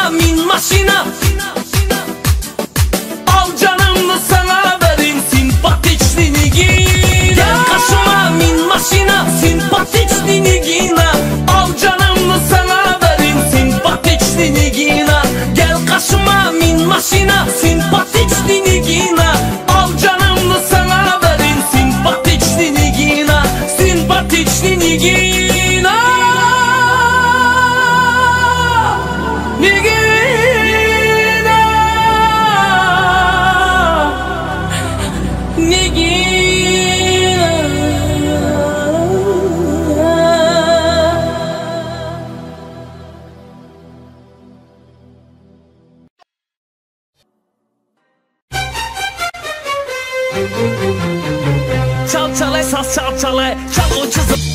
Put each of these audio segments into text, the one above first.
masina min masina Al canımla sana verin simpatikliğini giyin Gel karşıma min masina simpatikliğini giyin Al canımla sana verin simpatikliğini giyin Gel karşıma min masina simpatikliğini giyin 上来上我直走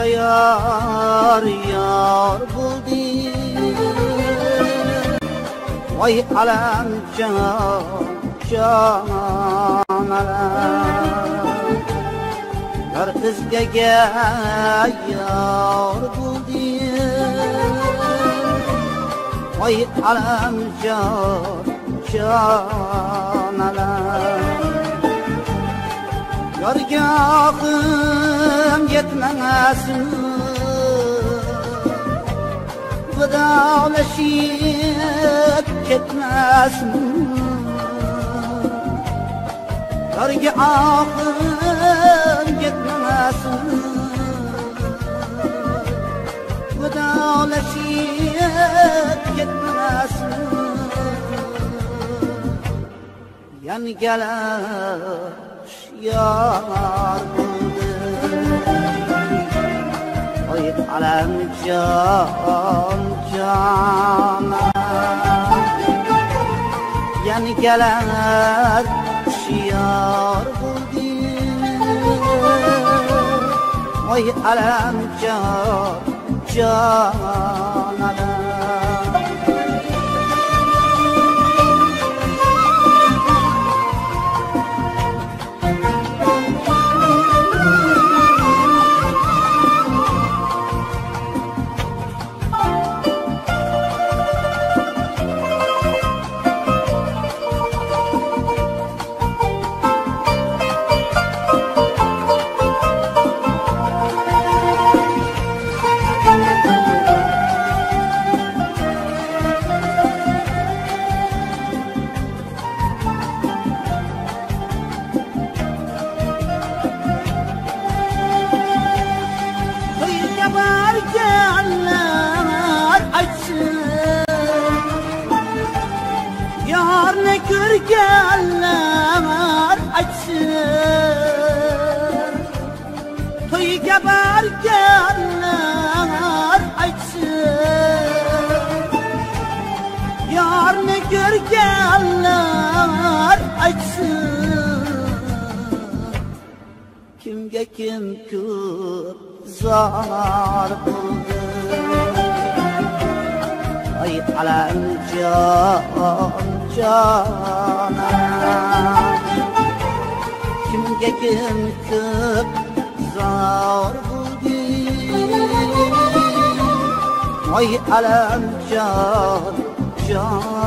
uyda yar yar buldu. Vay alem can can alem. Yar kızga yar buldu. Vay alem can can alem Yargahım yetmemesin. Vedalaşıp ketmesin Yargahım yetmemesin. Vedalaşıp ketmemesin Yan gelen geliş yar Oy alem can cana. Yan gelen şiyar buldu. Oy alem can cana tekim kür zar buldu. Ay alam can cana. Kimge kim kür zar buldu? Ay alam can cana.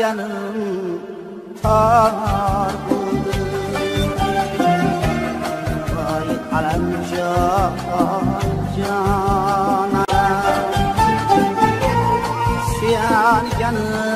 yanım tartıldı Vay alemcan cana. Siyan yanım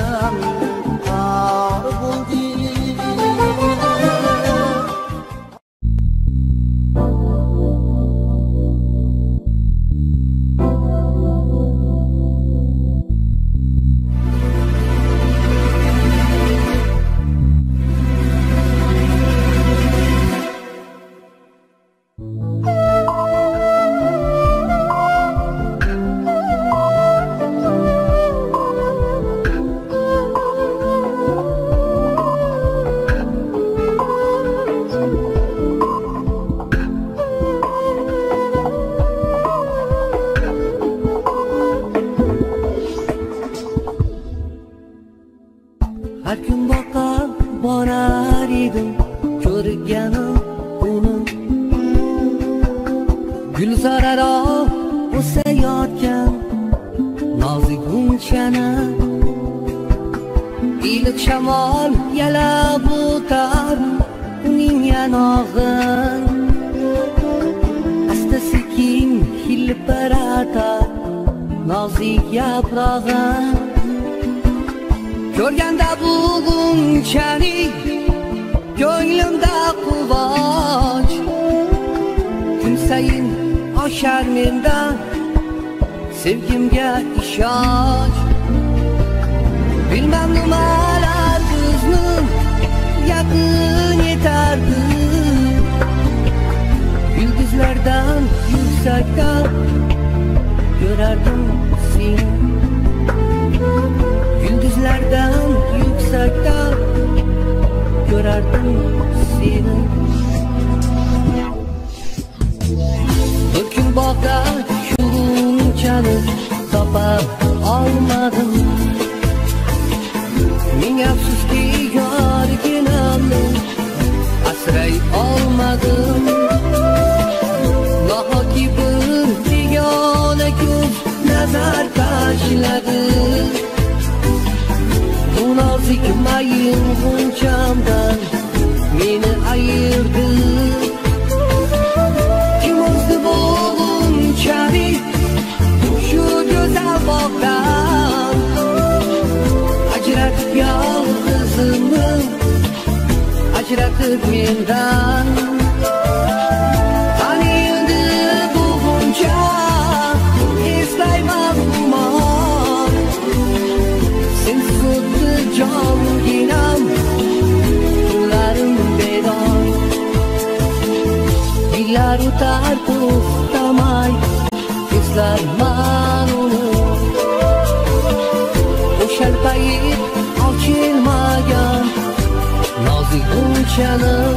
ko'chanim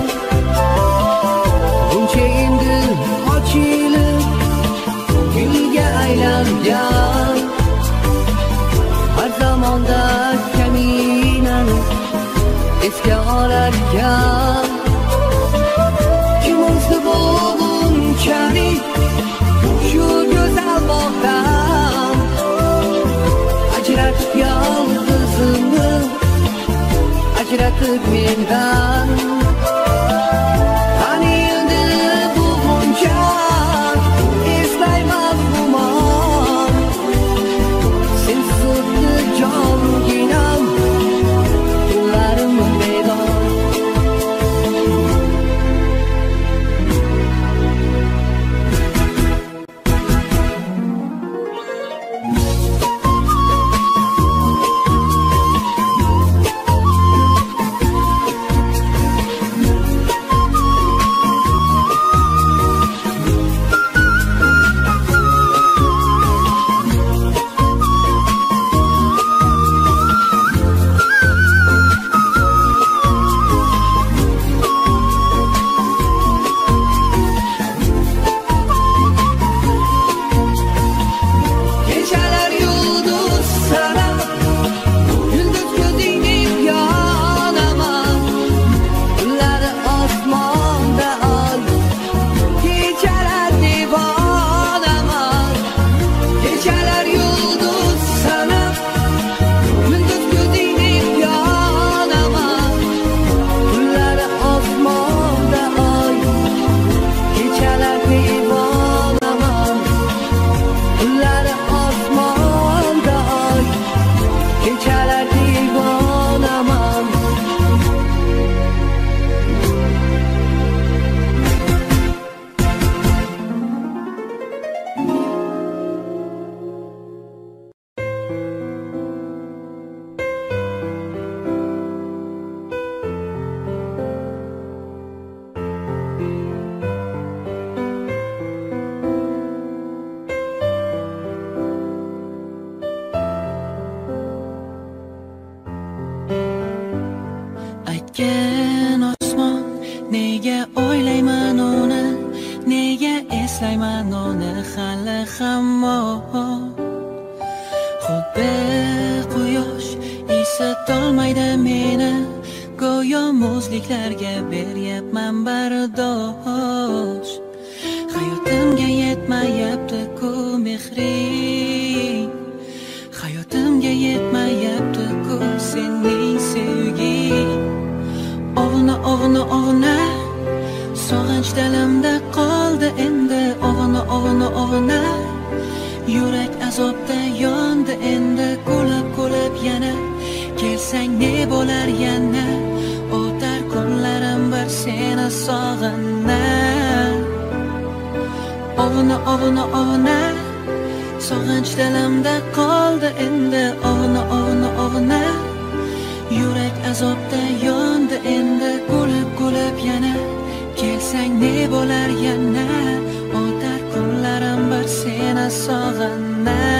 buncha endi ochilib gulga aylangan har zamonda kamina esga olarkan hasret bir dan سیمنان خلق ما خود به قوyosh eslolmaydi meni go'yo muzliklarga beryapman bardosh ovna yurak azobda yondi endi kulib kulib yana. Kelsang ne bo'lar yana? O'tar kunlarim bir seni sog'inib ovuna ovuna ovuna. Sog'inch dilimda qoldi endi ovuna ovuna ovuna. Yurak azobda yondi endi kulib kulib yana. Kelsang ne bo'lar yana? I saw the night.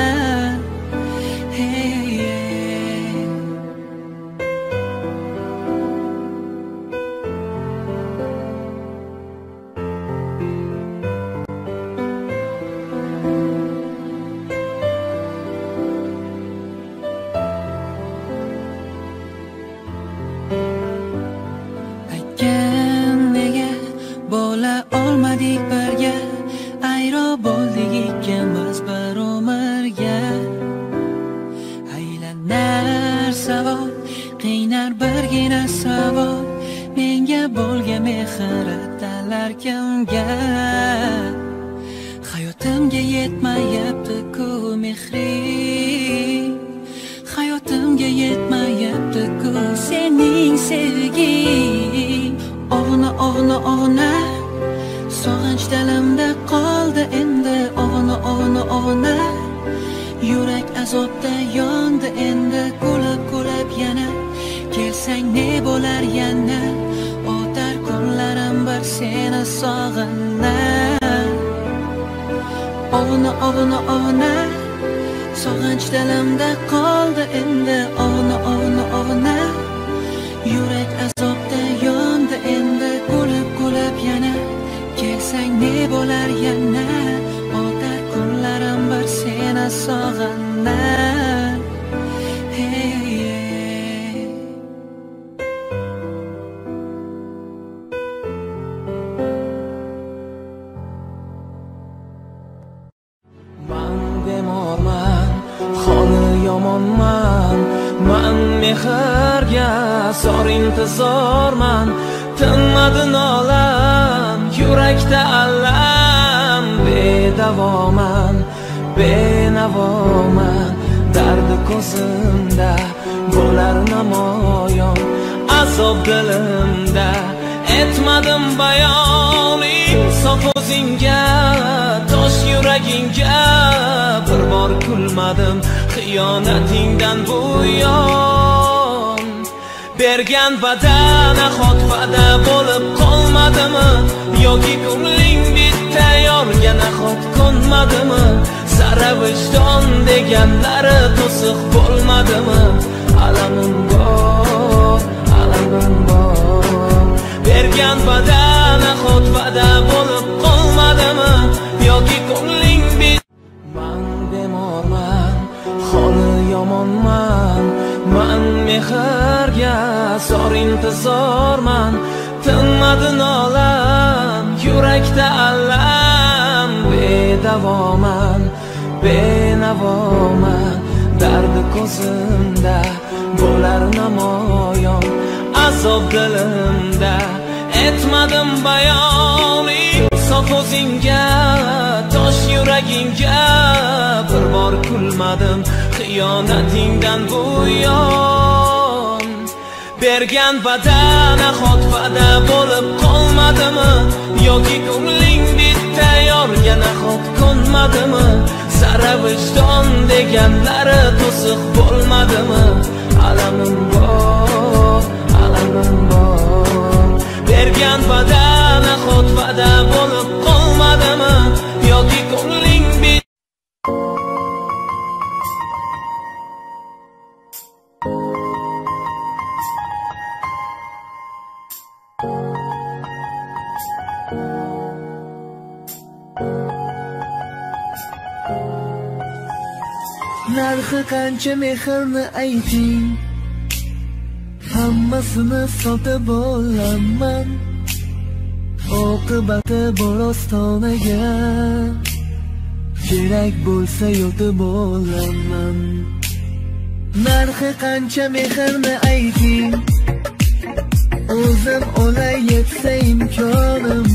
Mehrga sor intizorman Tinmadi nolam, yurakda allam Bedavoman, benavoman Dardi ko'zimda bo'lar namoyon Azob dilimda etmadim bayon Insof o'zingga, tosh yuragingga. Bir bor kulmadim xiyonatingdan buyon Bergan va'da nahot va'da bo'lib qolmadimi? Yoki ko'ngling bitta yorga nahot ko'nmadimi? Sara vijdon deganlari to'siq bo'lmadimi? Alamim bor, alamim bor. Bergan va'da xotvada bo'lib qolmadimi? Yoki ko'ngling Man bemorman, holi yomonman. Man mehrga sor intizorman. Tinmadi nolam, yurakda allam Bedavoman, benavoman. Dardi ko'zimda bo'lar namoyon Azob dilimda. Etmadim bayon Insof o'zingga, tosh yuragingga. Bir bor kulmadim xiyonatingdan buyon Bergan va'da nahot va'da bo'lib qolmadimi? Yoki ko'ngling bitta yorga nahot ko'nmadimi? Sara vijdon deganlari to'siq bo'lmadimi? Alamim bor, alamim bor. Bergan va'da nahot va'da bo'lib qolmadimi? Yoki ko'ngling narxi qancha mehrni ayting. Hammasini sotib olaman. Oqibati bor ostonaga kerak bo'lsa yotib olaman. Narxi qancha mehrni ayting. O'zim olay yetsa imkonim.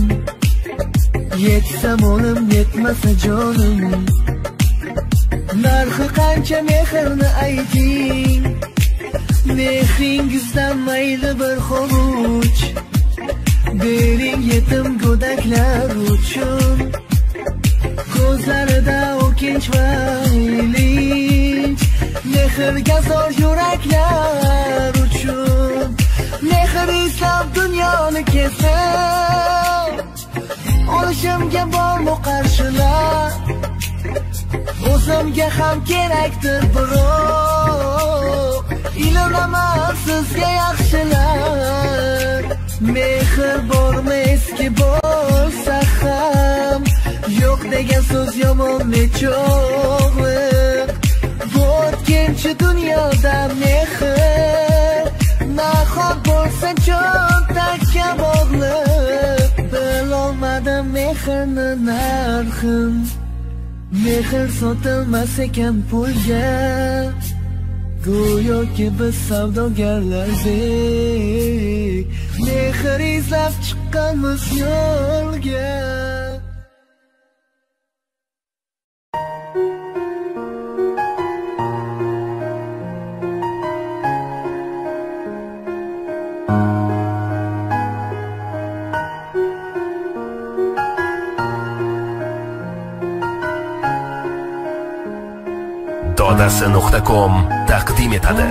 Yetsa molim yetmasa jonim. Narxi qancha mehrni ayting. Mehringizdan mayli bir xoruj bering yetim go'daklar uchun. Ko'zlarida o'kinch va ilinj mehrga zor yuraklar uchun. Mehr izlab dunyoni kesib. Olishimga bormi qarshilar. O'zimga ham kerakdir biroq. Ilonaman sizga yaxshilar mehr bormi eski bo'lsa ham yo'q degan so'z yomon nechog'liq bu o'tkinchi dunyoda mehr nahot bo'lsa cho'ntakka bog'liq bilolmadim mehrni narxin mehr sotilmas ekan pulga. Go'yoki biz savdogarlardek mehr izlab chiqqanmiz yo'lga dodasi.com taqdim etadi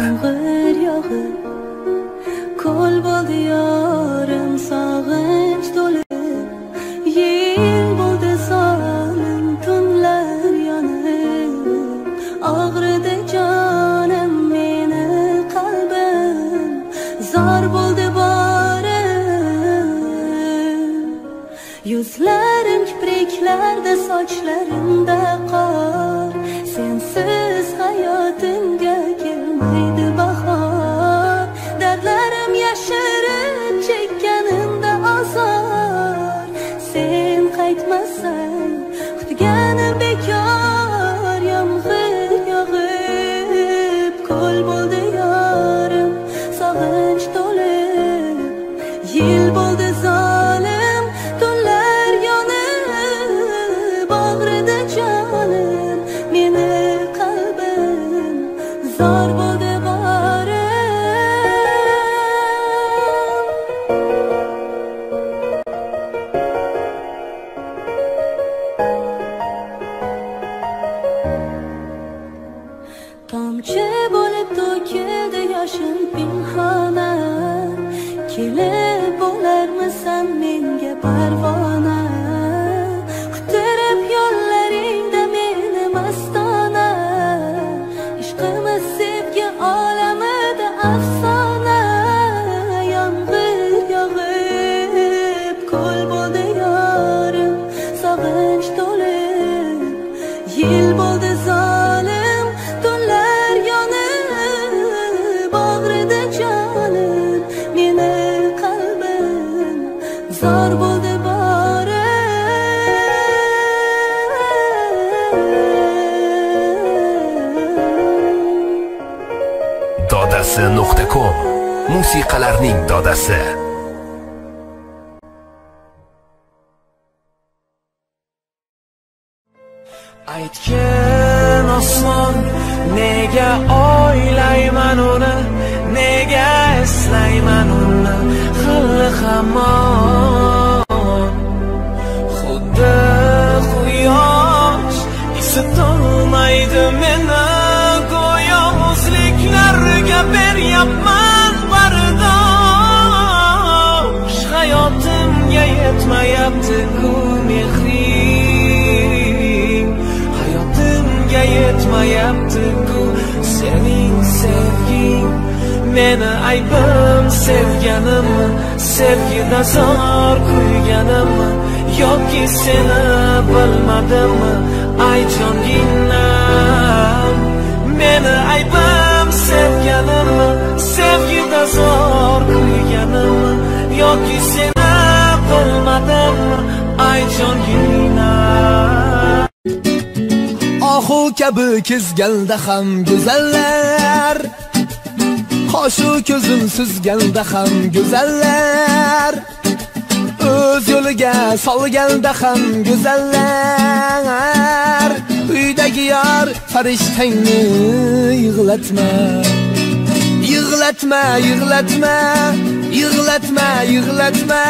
suzganda ham go'zallar. Qoshu ko'zim suzganda ham go'zallar. O'z yo'liga solganda ham go'zallar. Uydagi yor farishtangni yig'latma. Yig'latma yig'latma. Yig'latma yig'latma.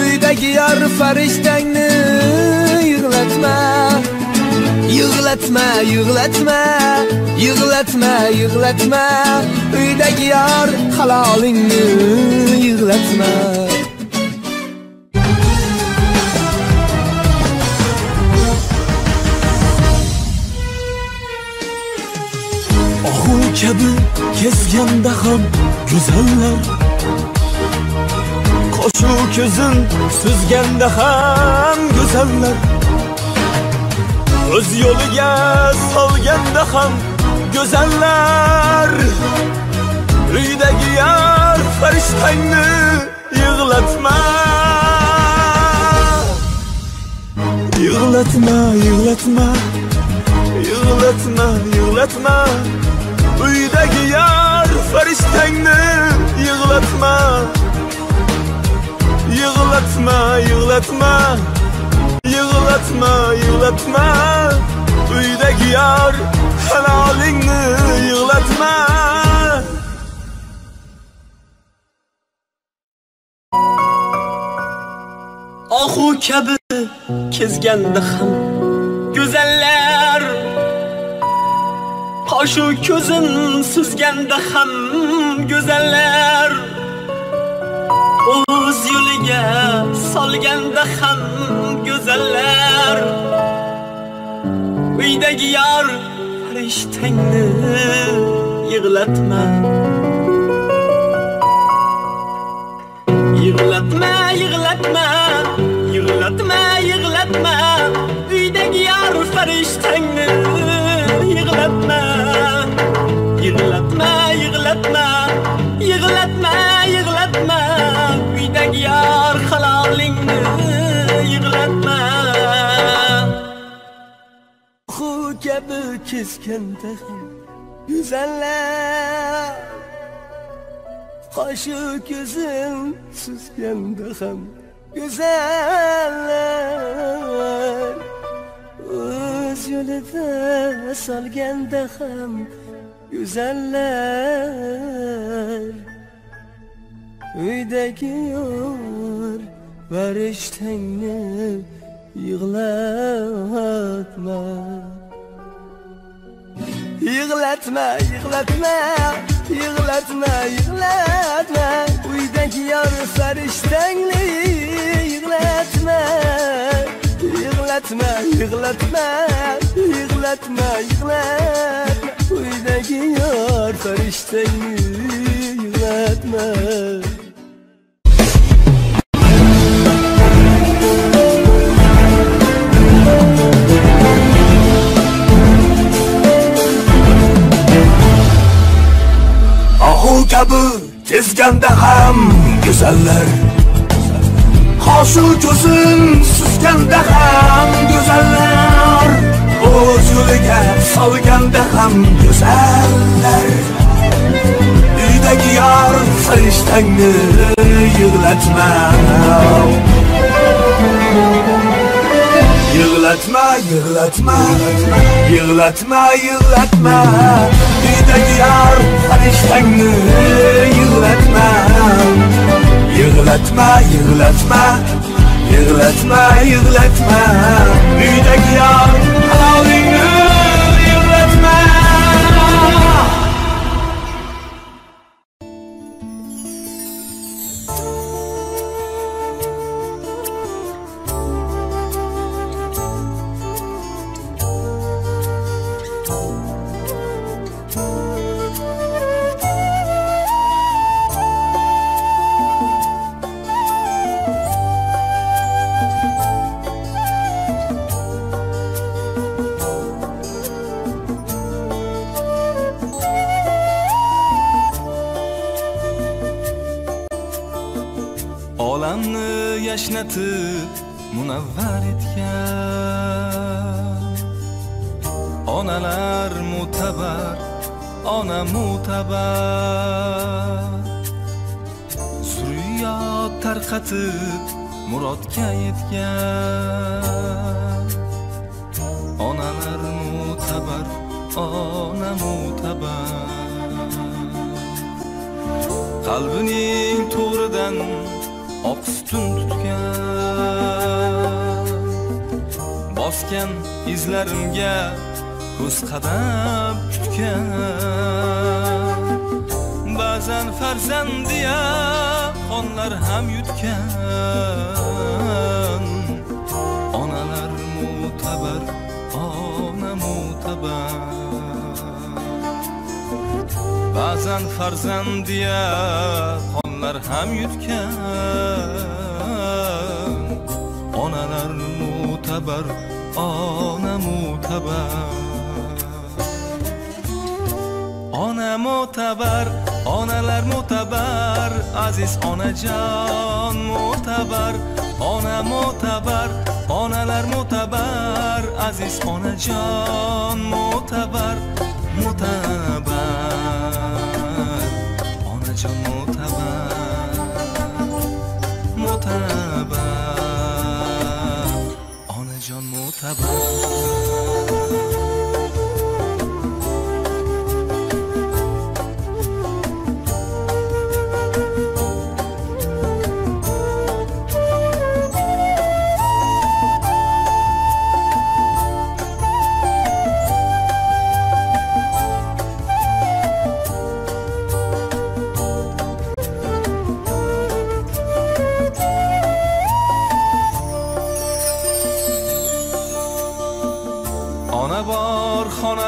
Uydagi yor farishtangni yig'latma. Yig'latma yig'latma yig'latma yig'latma uydagi yor halolingni yig'latma ohu kabi kezganda ham go'zallar qoshu ko'zin suzganda ham go'zallar o'z yo'liga solganda ham go'zallar uydagi yar farishtangni yig'latma yig'latma yig'latma yig'latma yig'latma uydagi yar farishtangni yig'latma yig'latma yig'latma Yılatma yılatma. Uydaki yar Helalini yılatma. Ahu kabi kezganda ham Güzeller. Qoshu ko'zin suzganda ham Güzeller. O'z yo'liga solganda ham go'zallar. Uydagi yor farishtangni yig'latma. Yig'latma yig'latma yig'latma yig'latma. Uydagi yor farishtangni yig'latma. Yig'latma yig'latma yig'latma. yig'latma uydagi yor halolingni yig'latma Xu kabi kezganda ham go'zallar qoshu ko'zim suzganda ham go'zallar o'z yo'lida solganda ham go'zallar Üydəki yar Vəriştəni Yığlatma Yığlatma, yığlatma Yığlatma, yığlatma Üydəki yar Vəriştəni Yığlatma Yığlatma, yığlatma Yığlatma, yığlatma Üydəki yar Vəriştəni Yığlatma ohu kabi kezganda ham go'zallar qoshu ko'zin suzganda ham go'zallar o'z yo'liga solganda ham go'zallar uydagi yor farishtangni yig'latma Yig'latma, yig'latma, Yıllatma yıllatma. Bir de diyar eniştenli Yıllatma. Yıllatma yıllatma. Yıllatma yıllatma. Bir de diyar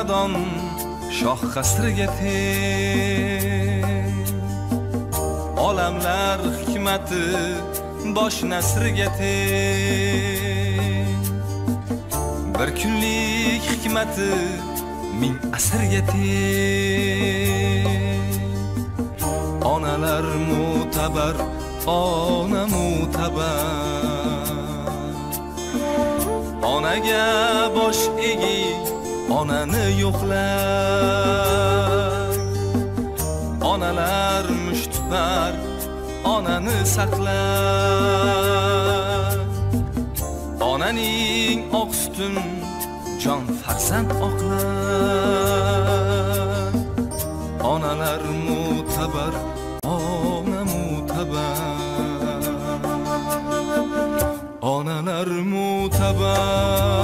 nodon shoh qasriga teng. Olamlar hikmati bosh nasriga teng. Bir kunlik hikmati ming asrga teng. Onalar mo'tabar ona mo'tabar onaga bosh egik onani yo'qlar onalar mushtipar onani saqlar onaning oq sutin jon farzand oqlar onalar mutabar ona mutabar. Onalar mutabar.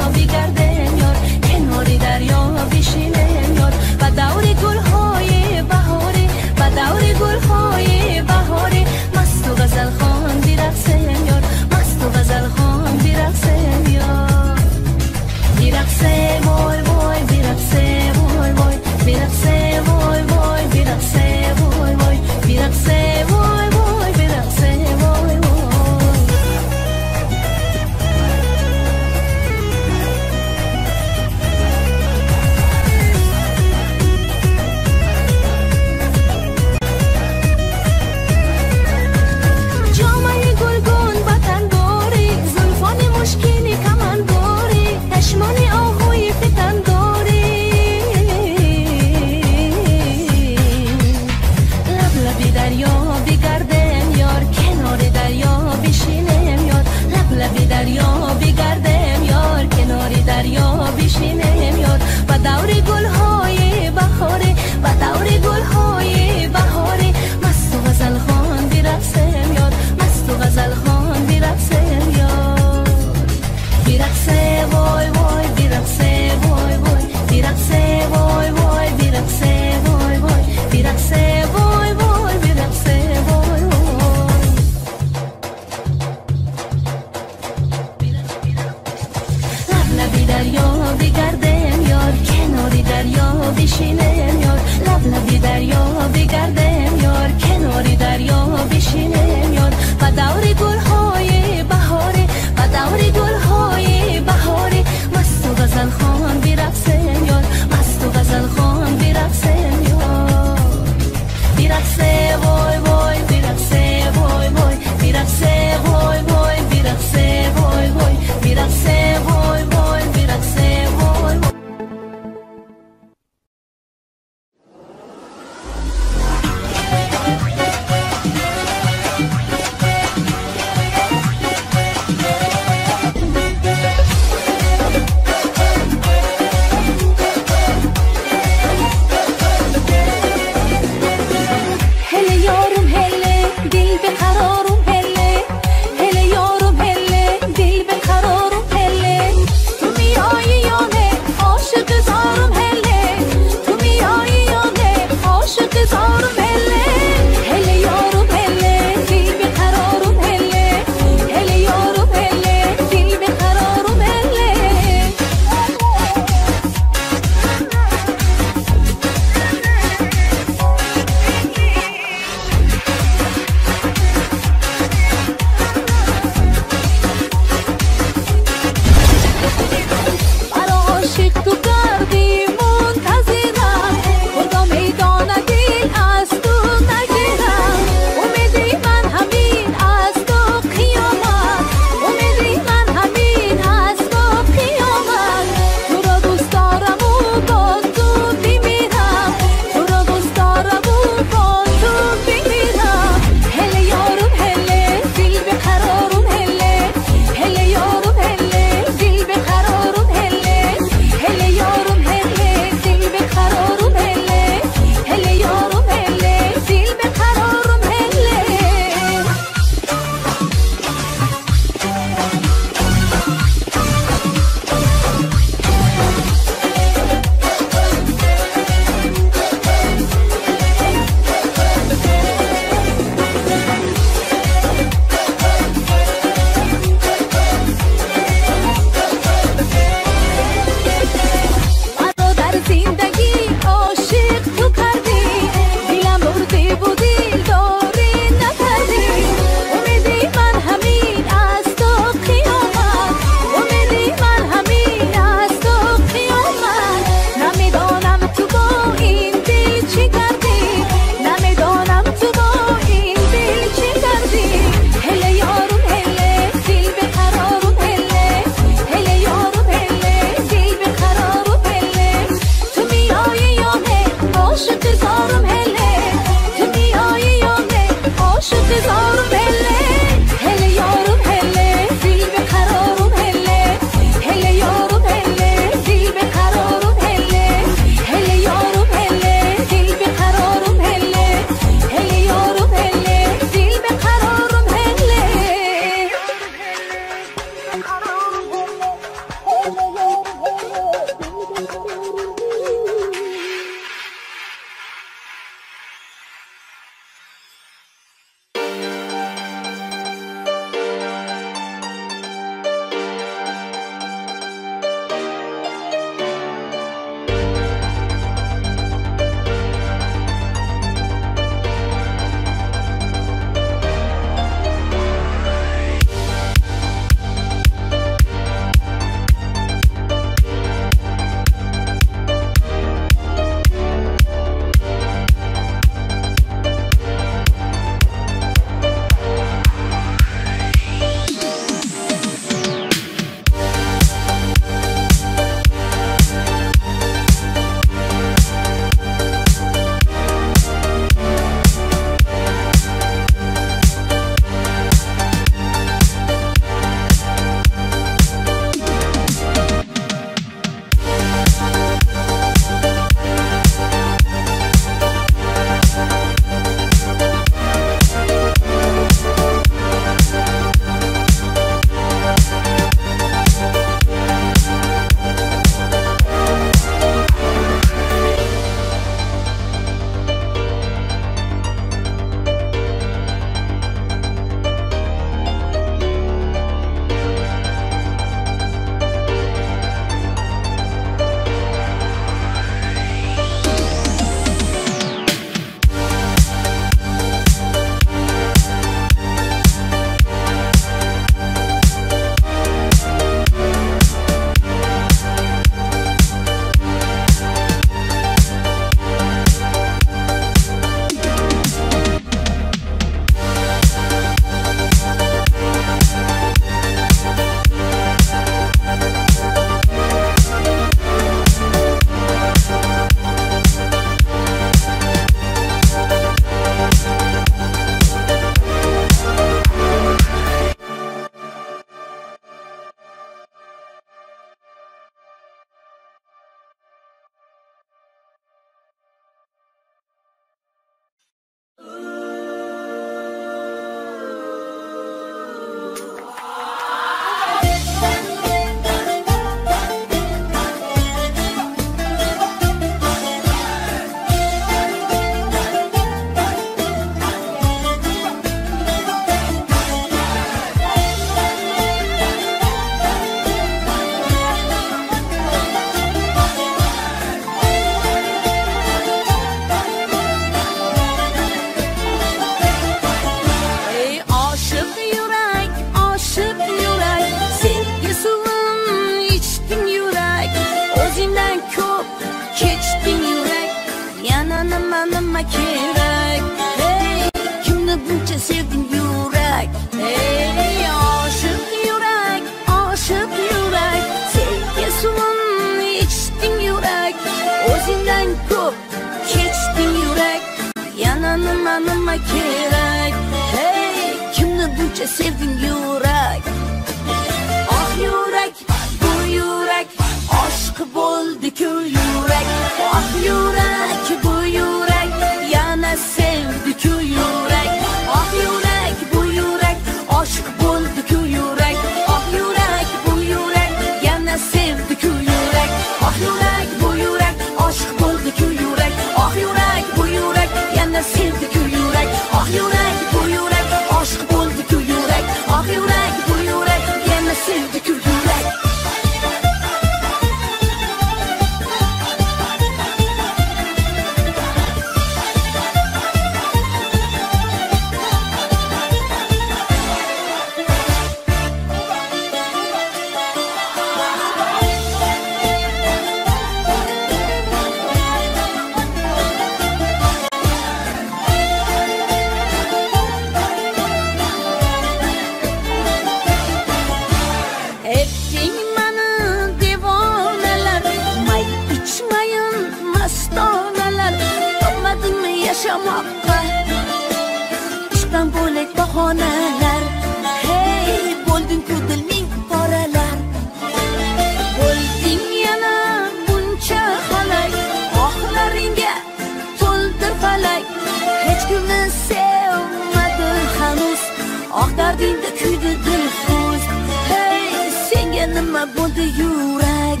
kuni sevmadim hanuz oq ah dardingda kuydi dilfuz hey senga nima bo'ldi yurak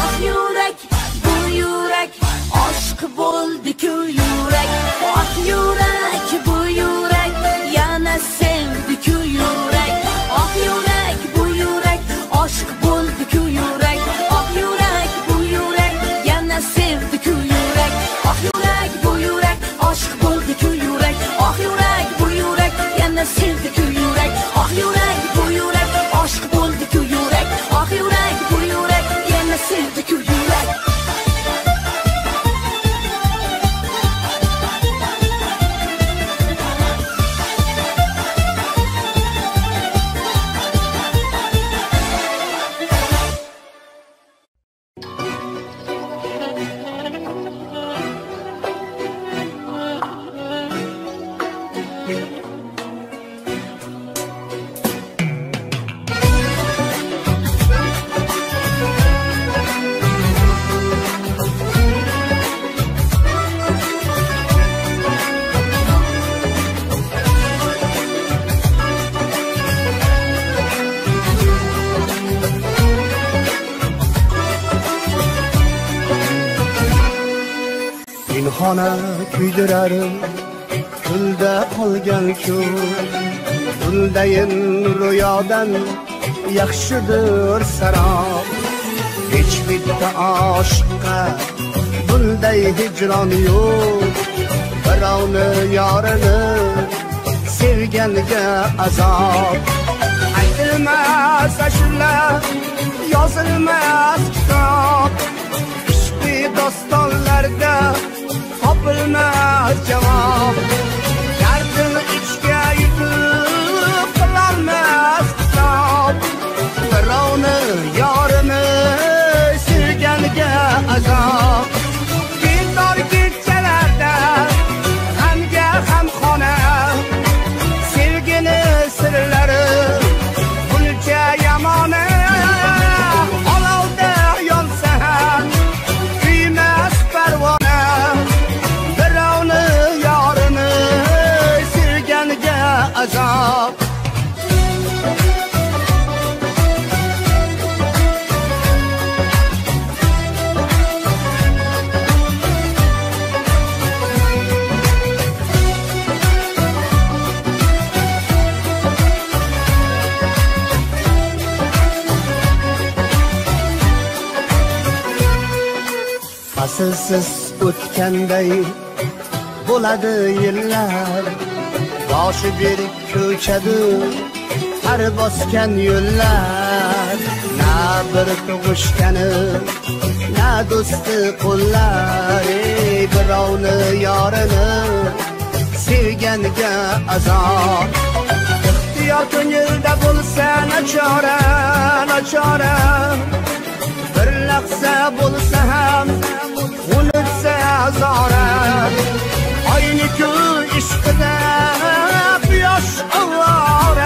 oq yurak bu yurak oshiq bo'ldi kuydirar tilda qolgan shu bundayin ro'yodan yaxshidir sarob. Hech bitta oshiqqa bunday hijron yo'q. Birovni yorini sevganiga azob. Aytilmas ashula yozilmas kitob. Ishqiy dostonlarda بالماء الجواب sensiz o'tganday bo'ladi yillar. Boshi berik ko'chadi har bosgan yo'llar. Na bir tug'ishgani na do'sti qo'llar ey birovni yorini sevganiga azob ixtiyor ko'ngilda bo'lsa nachora nachora. Bir lahza bo'lsa ham nazaret Aynı köy işte de yaş Allah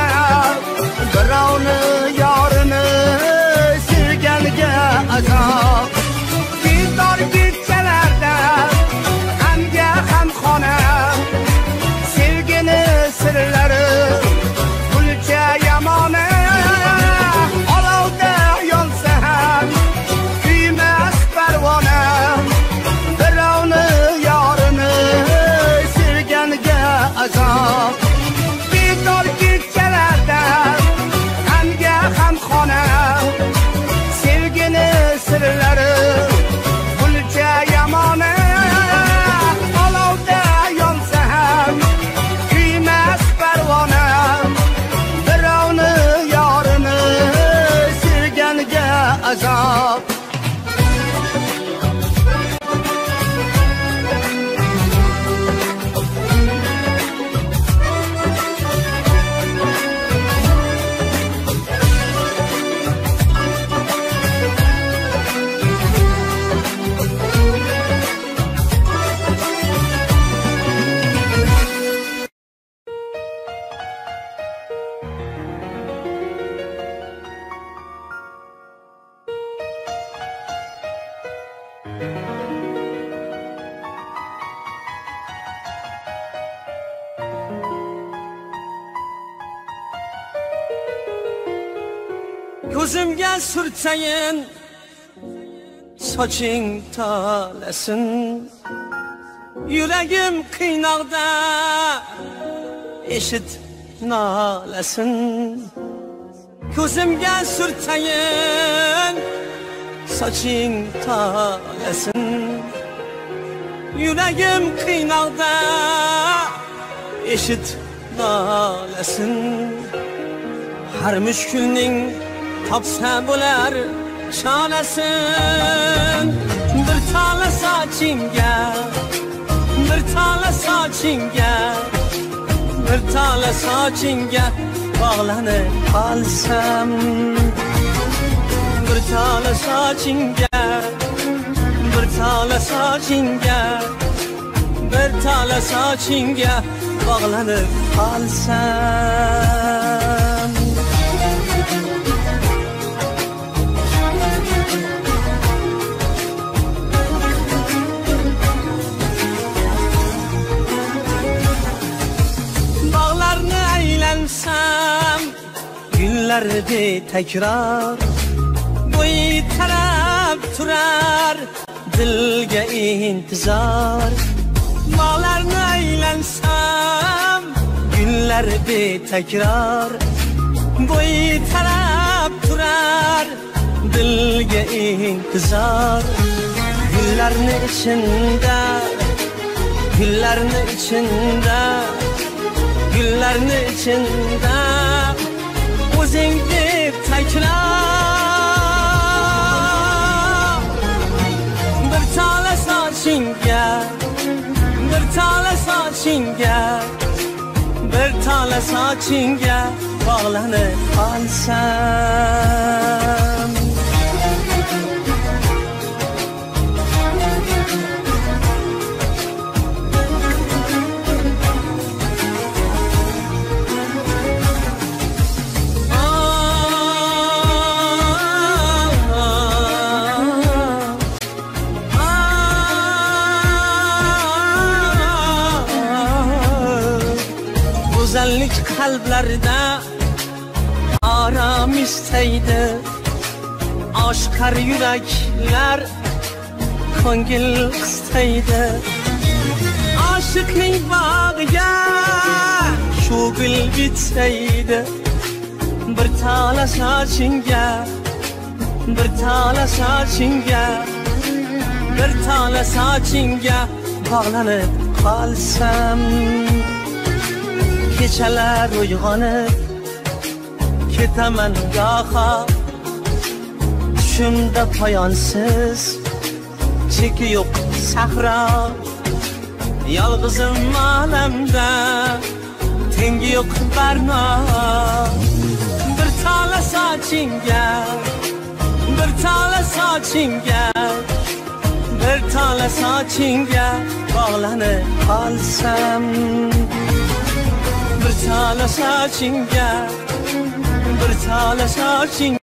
sayin soching tolasin yuragim qiynoqda eshit nolasin ko'zimga surtsayin soching tolasin yuragim qiynoqda eshit nolasin har mushkulning topsa bo'lar cholasin bir tola sochingga bir tola sochingga bir tola sochingga bog'lanib qolsam bir tola sochingga bir tola sochingga bir tola sochingga bog'lanib qolsam ederlerdi tekrar taraf turar dilga intizor bog'larni aylansam günler bir takror taraf turar dilga intizor gullarni ichida gullarni ichida gullarni ichida o'zing deb takror bir tola sochingga bir tola sochingga bir tola sochingga bog'lanib qolsam. Go'zallik qalblarda orom istaydi oshqar yuraklar ko'ngil qistaydi oshiqning bog'iga shu gul bitsaydi bir tola sochingga bir tola sochingga bir tola sochingga bog'lanib qolsam kechalar uyg'onib ketaman goho tushimda poyonsiz cheki yo'q sahro yolg'izim olamda Tengi yo'q barno Bir tola sochingga Bir tola sochingga Bir tola sochingga bog'lanib qolsam Bertala saçın gel. Bertala saçın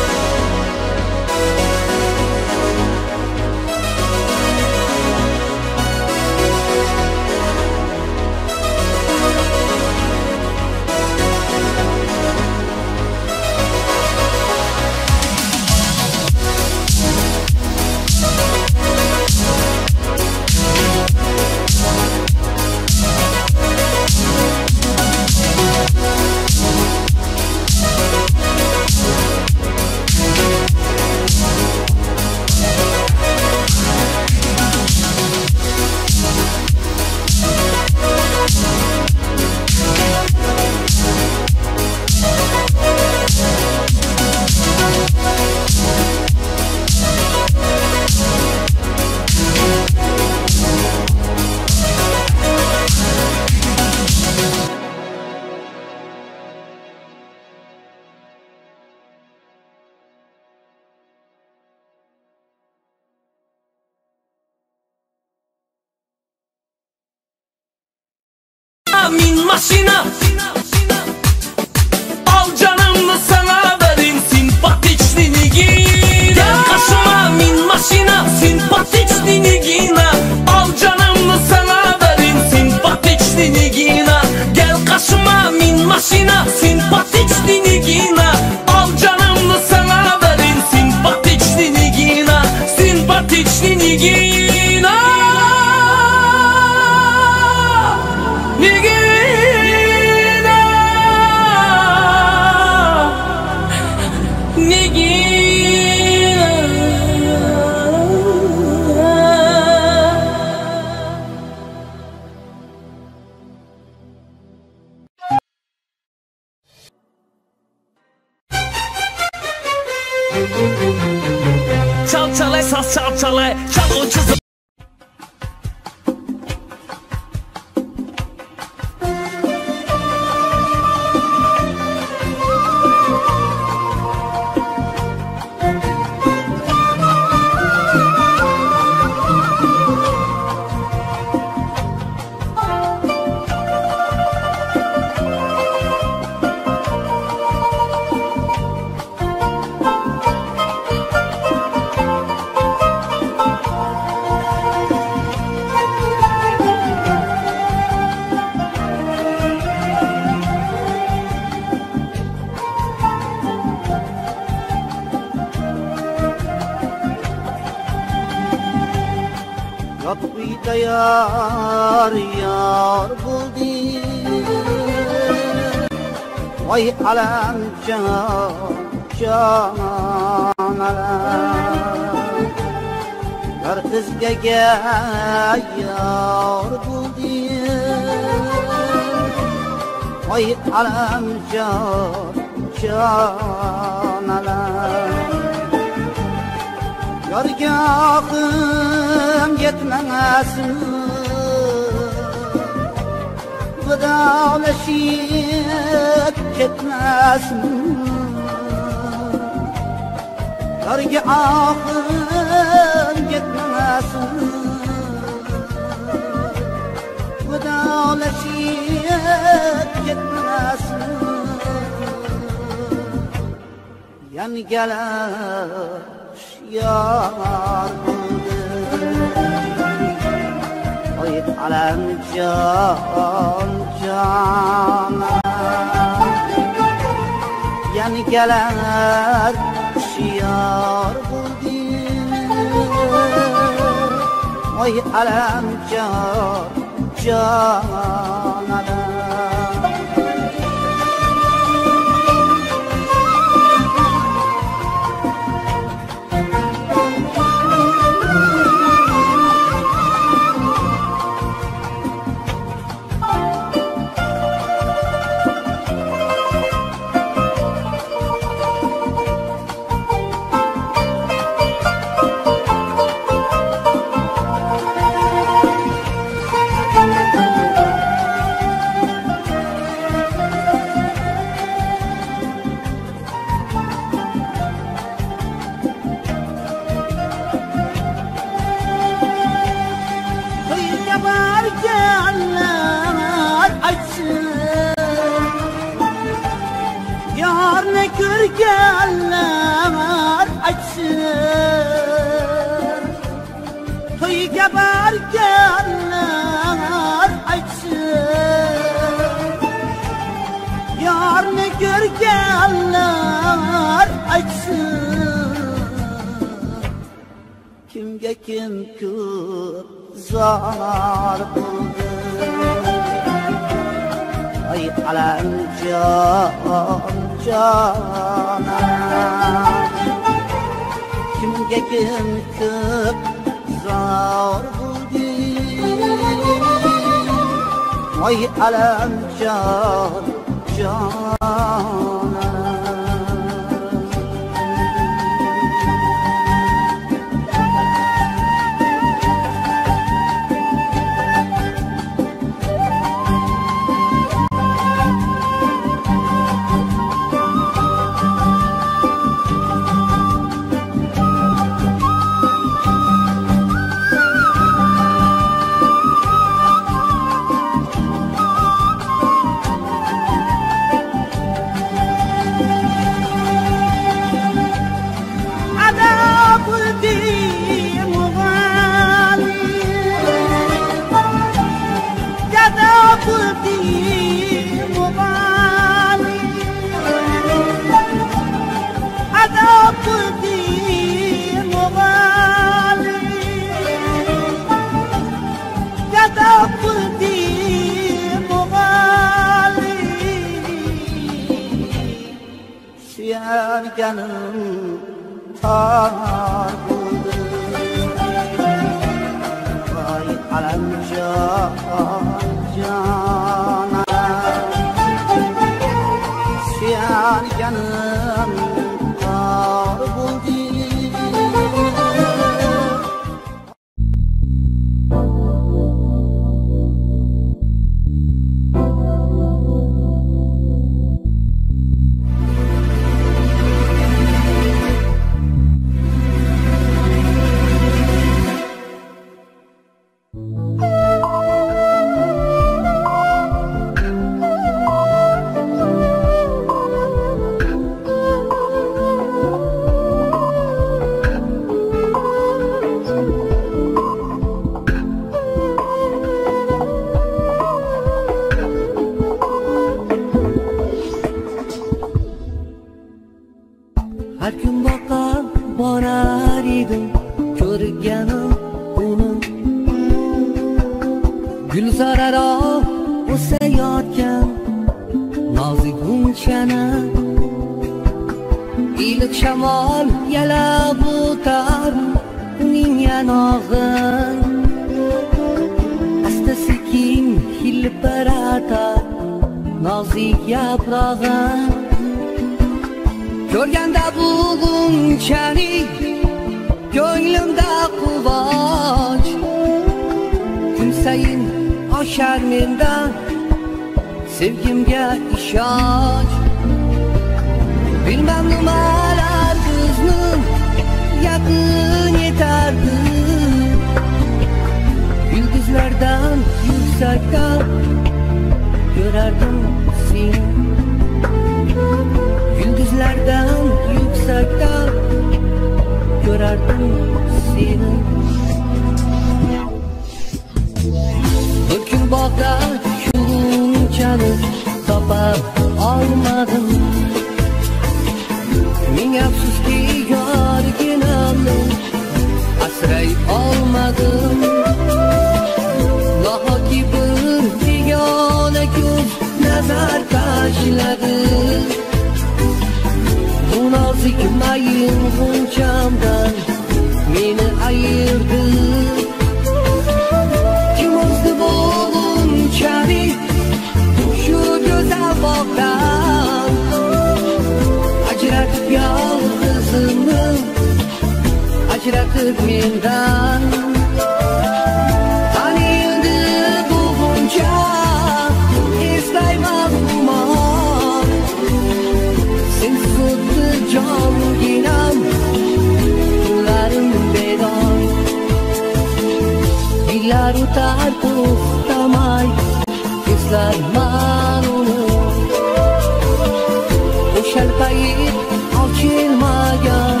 ko'payib ochilmagan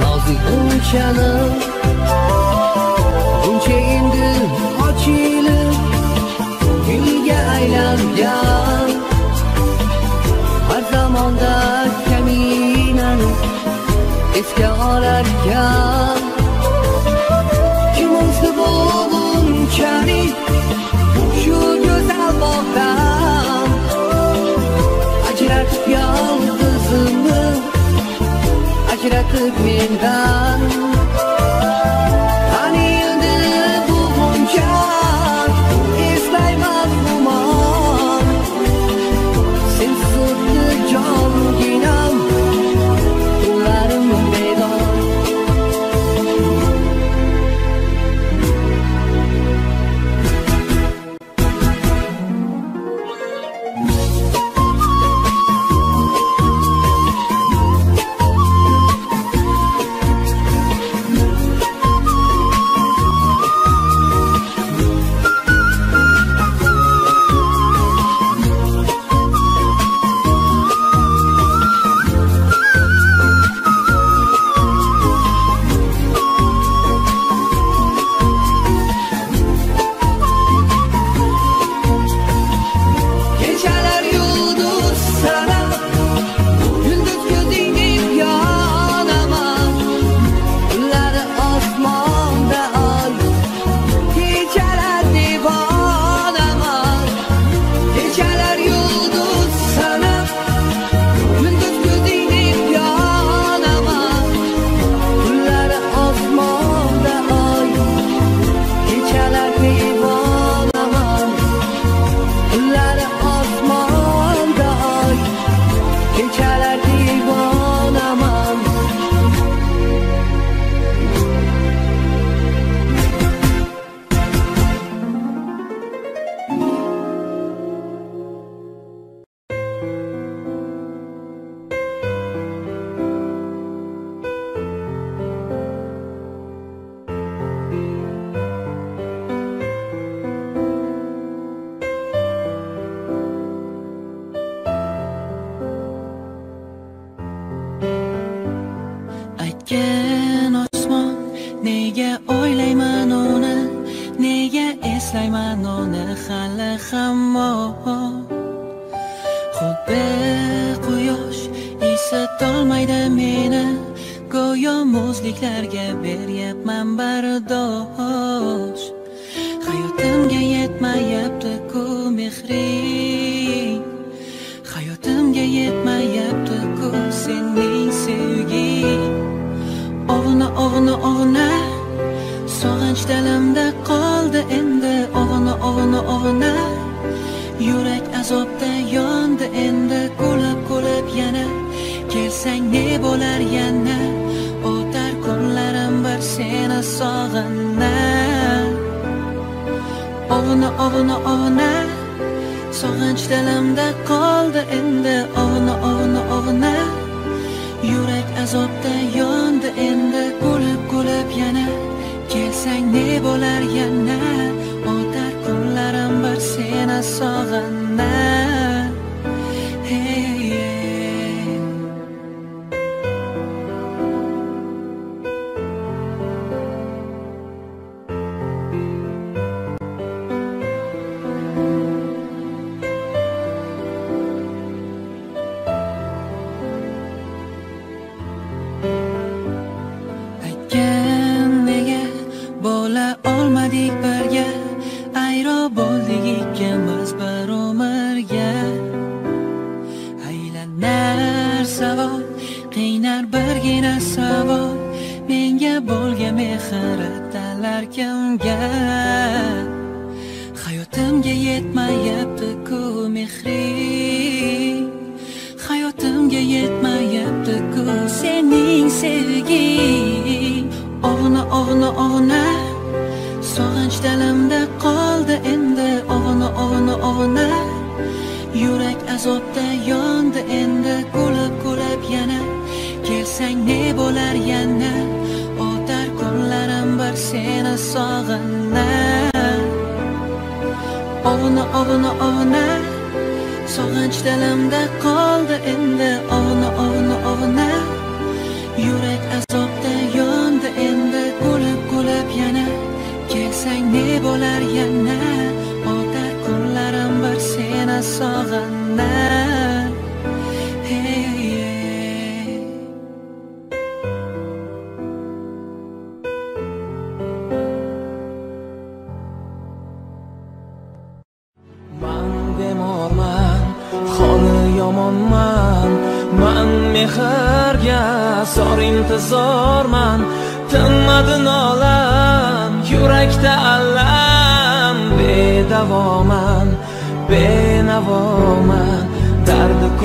nozik bunchani buncha endi ochilib gulga aylangan. Har zamonda kaminani esga olarkan. Kim o'zi bu bunchalik shu go'zal bog'dan yalnızımı Acırakı bir daha. Endi kulib kulib yana kelsang ne bo'lar yana? O'tar kunlarim bir seni sog'inib ovuna ovuna ovuna sog'inch dilimda qoldi endi. Ovuna ovuna ovuna yurak azobda yondi endi. Kulib kulib yana kelsang ne bo'lar yana? O'tar kunlarim bir seni sog'inib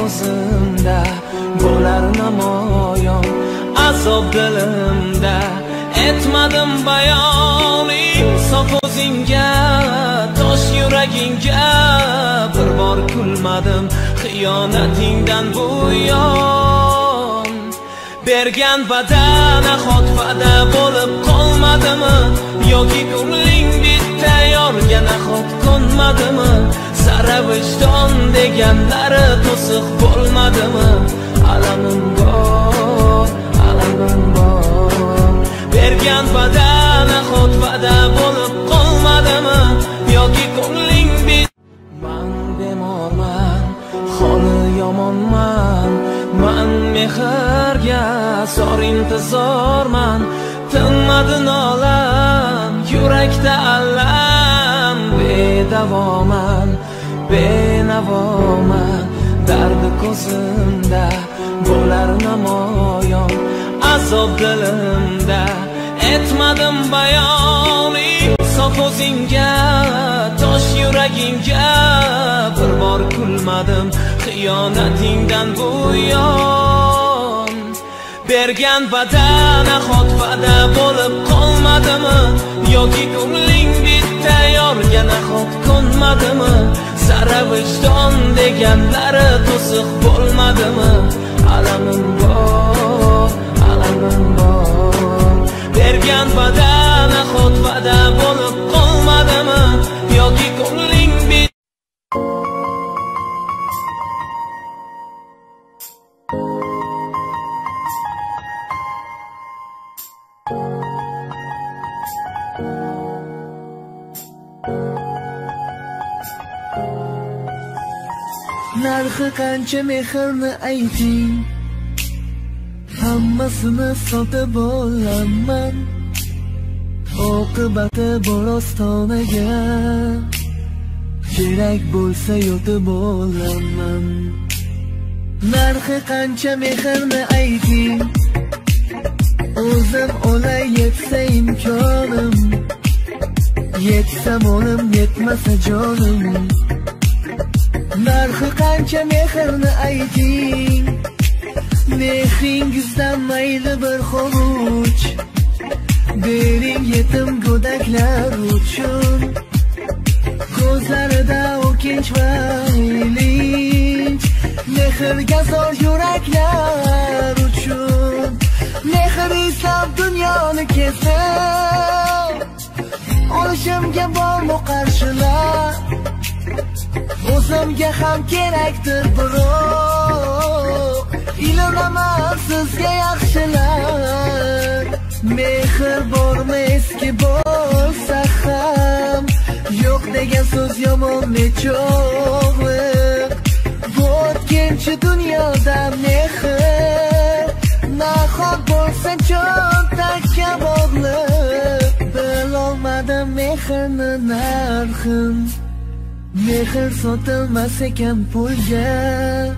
ko'zimda bo'lar namoyon azob dilimda. Etmadim bayon insof o'zingga tosh yuragingga. Bir bor kulmadim xiyonatingdan buyon bergan va'da nahot va'da bo'lib qolmadimi? Yoki ko'ngling bitta yorga nahot qo'nmadimi? Sara vijdon deganlari to'siq bo'lmadimi? Alamim bor alamim bor. Bergan va'da nahot va'da bo'lib qolmadimi? Yoki ko'ngling man bemorman holi yomonman. Man mehrga zor intizorman. Tinmadi nolam yurakda allam bedavoman benavoman dardi ko'zimda bo'lar namoyon azob dilimda etmadim bayon insof o'zingga tosh yuragingga bir bor kulmadim xiyonatingdan buyon bergan va'da nahot va'da bo'lib qolmadimi? Yoki ko'ngling bitta yorga nahot qo'nmadimi sara vijdon deganlari to'siq bo'lmadimi? Alamim bor alamim bor. Bergan va'da nahot xotfada bo'lib qolmadimi? Yoki ko'ngling narxi qancha mehrni ayting. Hammasini sotib olaman. Oqibati bor ostonaga. Kerak bo'lsa yotib olaman. Narxi qancha mehrni ayting. O'zim olay yetsa imkonim. Yetsa molim yetmasa jonim. narxi qancha mehrni ayting? Mehringizdan mayli bir xoruj bering yetim go'daklar uchun. Ko'zlarida o'kinch va ilinj mehrga zor yuraklar uchun. Mehr izlab dunyoni kezib olishimga bormi qarshilar. o'zimga ham kerakdir biroq ilinaman sizga yaxshilar. Mehr bormi eski bo'lsa ham? Yo'q degan so'z yomon nechog'li o'tkinchi dunyoda mehr. Nahot bo'lsa jon takka bog'liq. Bilolmadim mehrni narxin mehr sotilmas ekan pulga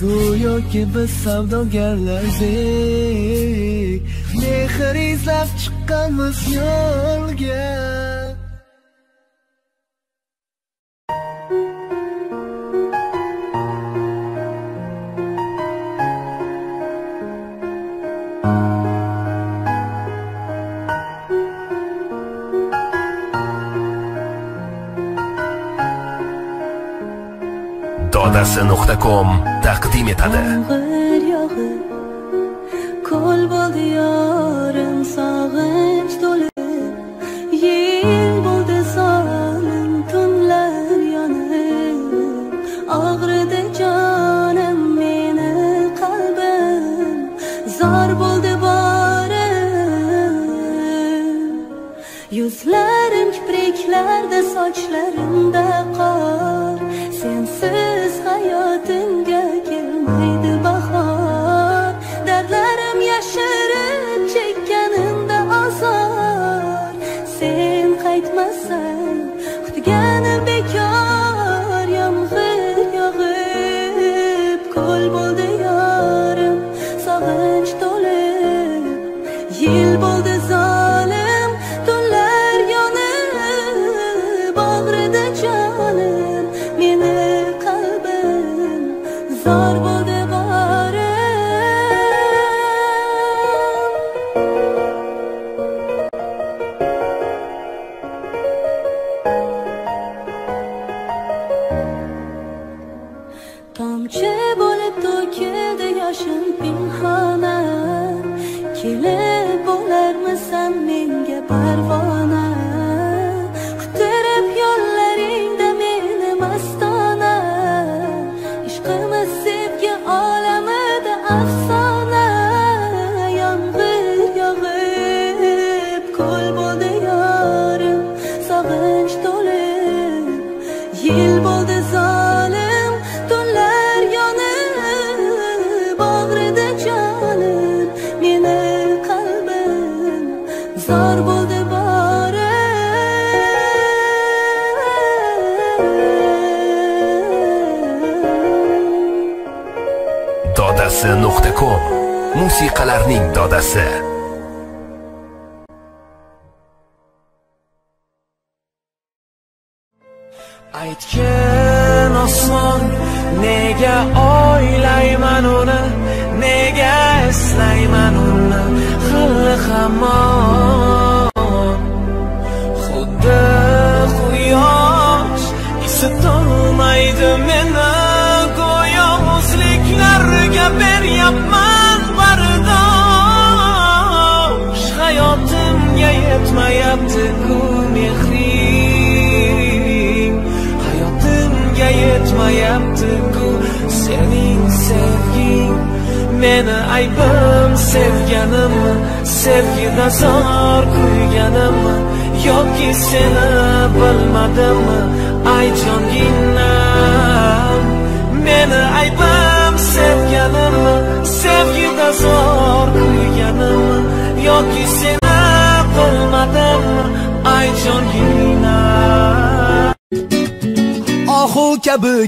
go'yoki biz savdogarlardek mehr izlab chiqqanmiz yo'lga markasi taqdim etadi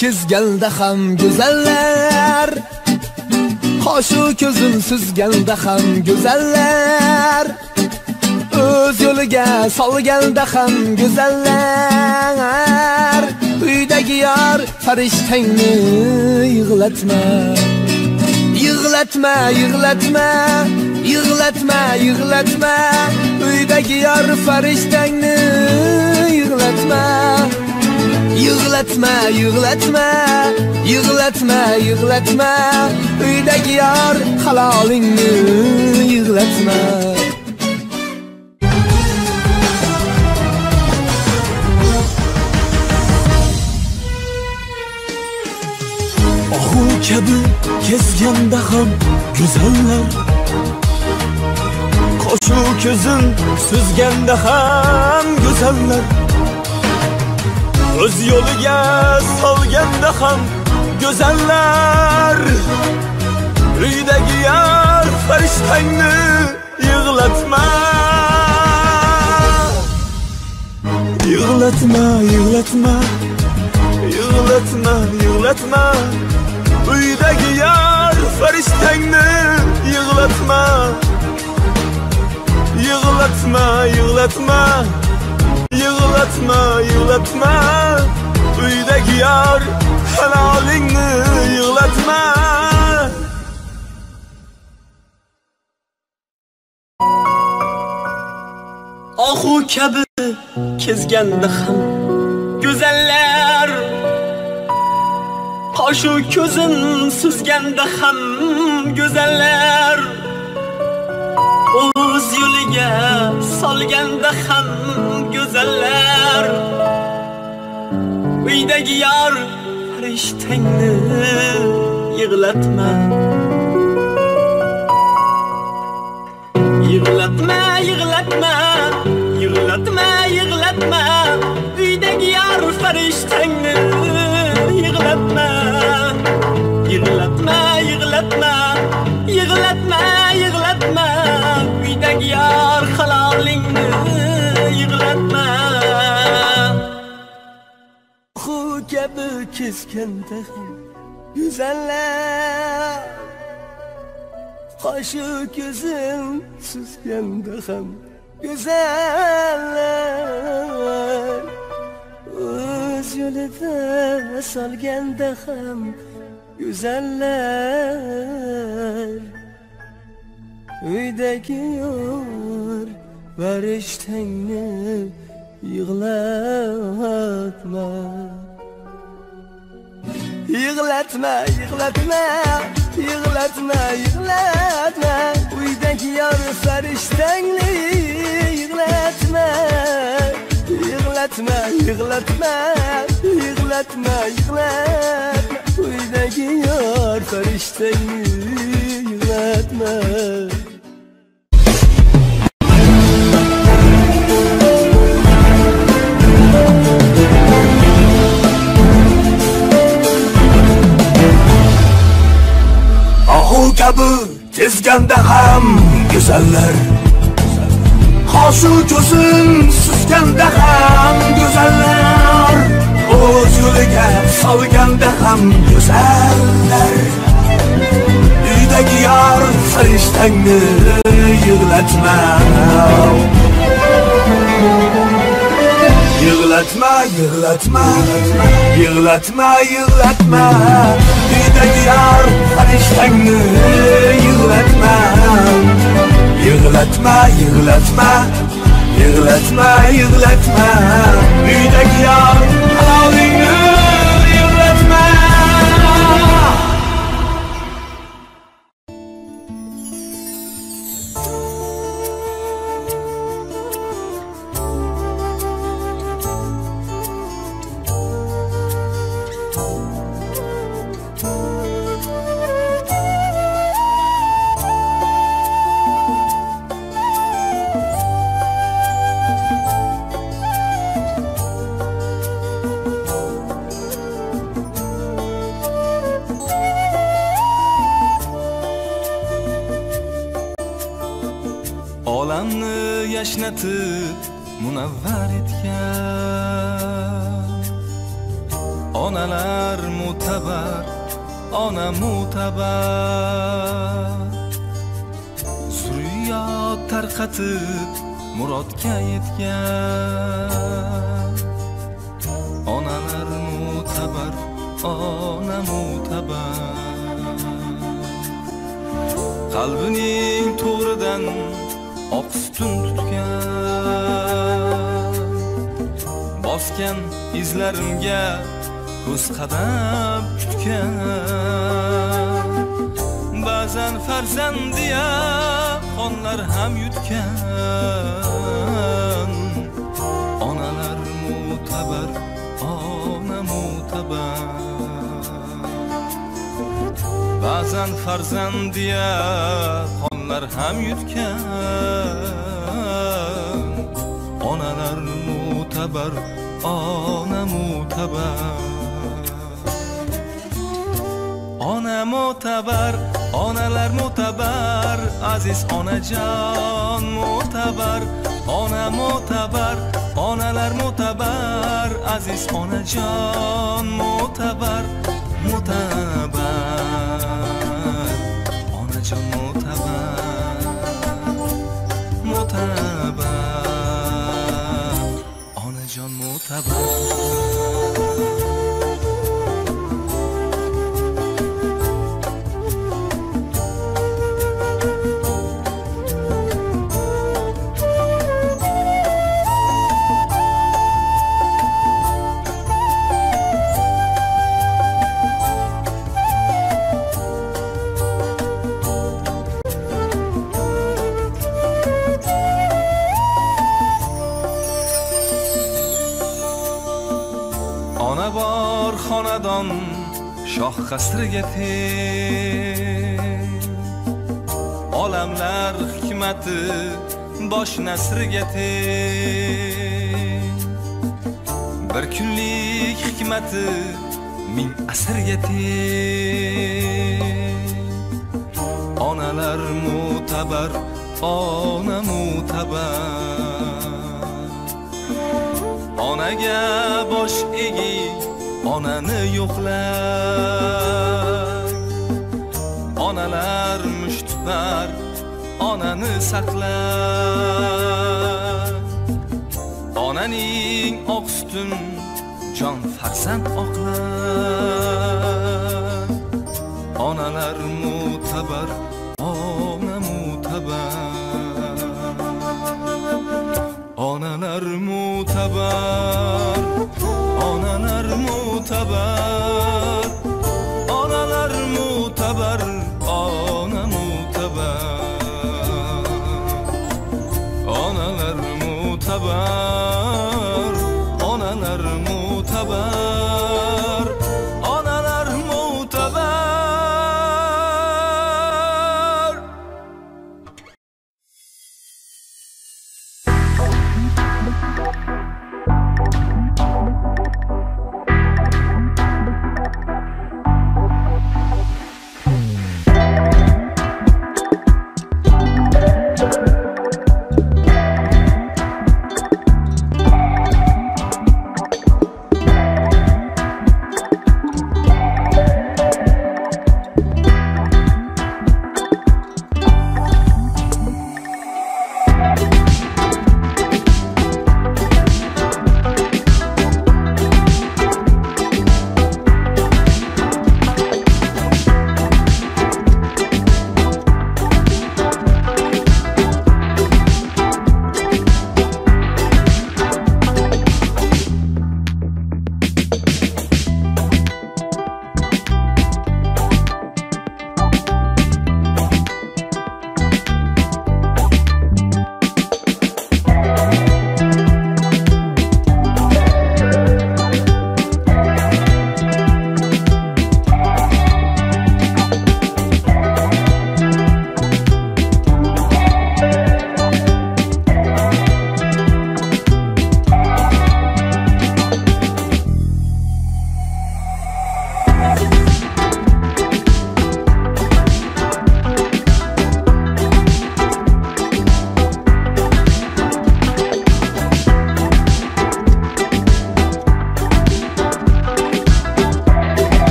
kezganda ham go'zallar. Qoshu ko'zim suzganda ham go'zallar. O'z yo'liga solganda ham go'zallar. Uydagi yor farishtangni yig'latma. Yig'latma yig'latma. Yig'latma yig'latma. Uydagi yor farishtangni yig'latma. Yig'latma yig'latma yig'latma yig'latma uydagi yor halolingni yig'latma ohu kabi kezganda ham go'zallar qoshu ko'zin suzganda ham go'zallar o'z yo'liga solganda ham go'zallar uydagi yar farishtangni yig'latma yig'latma yig'latma yig'latma yig'latma uydagi yar farishtangni yig'latma yig'latma yig'latma Yılatma, yılatma. Uydaki yar helalini yılatma. Ahu kabi kezgende ham. Güzeller. Qaşu közün süzgende ham. Güzeller. O'z yo'liga solganda ham go'zallar. Uydagi yor farishtangni yig'latma. Yig'latma yig'latma yig'latma yig'latma. Uydagi yor farishtangni yig'latma. Yig'latma yig'latma yig'latma yig'latma. Uydagi yor halolingni yig'latma xu kabi kesganda ham go'zallar qoshu ko'zim suzganda ham go'zallar o'z yo'lida solganda ham go'zallar Üydəki yor Vəriştəni Yığlatma Yığlatma, yığlatma Yığlatma, yığlatma Üydəki yor Vəriştəni Yığlatma Yığlatma, yığlatma Yığlatma, yığlatma Üydəki yor Vəriştəni Yığlatma kabı Tezganda ham güzeller. Hoşu gözün süzganda ham güzeller. O'z yo'liga solganda ham go'zallar Uydagi yor farishtangni yig'latma Yığlatma, yığlatma, yığlatma, yığlatma Bir de diyar kardeşlerini yığlatma Yığlatma, yığlatma, yığlatma, yığlatma Bir diyar olamlar hikmati bosh nasriga teng. Bir kunlik hikmati ming asrga teng. Onalar mo'tabar ona mo'tabar onaga bosh egi onani yo'qlar. saklar Onani saklar. Onaning oqsutin jon farzand oqlar Onalar mutabar ona mutabar. Onalar mutabar Onalar mutabar.